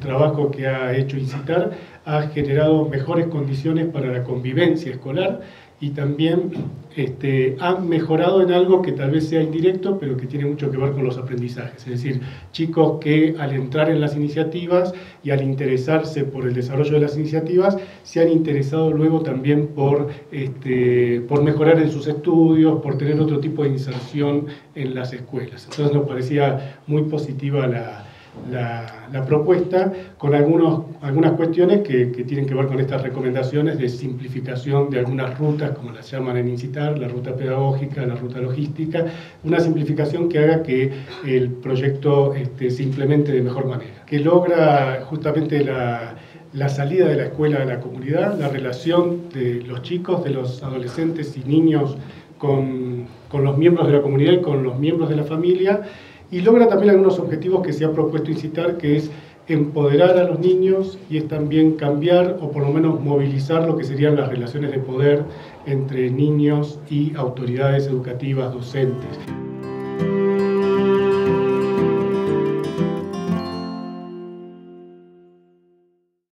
trabajo que ha hecho Incitar ha generado mejores condiciones para la convivencia escolar y también este, han mejorado en algo que tal vez sea indirecto, pero que tiene mucho que ver con los aprendizajes. Es decir, chicos que al entrar en las iniciativas y al interesarse por el desarrollo de las iniciativas, se han interesado luego también por, este, por mejorar en sus estudios, por tener otro tipo de inserción en las escuelas. Entonces nos parecía muy positiva la, la, propuesta con algunos, algunas cuestiones que, tienen que ver con estas recomendaciones de simplificación de algunas rutas, como las llaman en Incitar, la ruta pedagógica, la ruta logística, una simplificación que haga que el proyecto este, se implemente de mejor manera, que logra justamente la, la salida de la escuela a la comunidad, la relación de los chicos, de los adolescentes y niños con, con los miembros de la comunidad y con los miembros de la familia, y logra también algunos objetivos que se ha propuesto incitar, que es empoderar a los niños y es también cambiar o por lo menos movilizar lo que serían las relaciones de poder entre niños y autoridades educativas, docentes.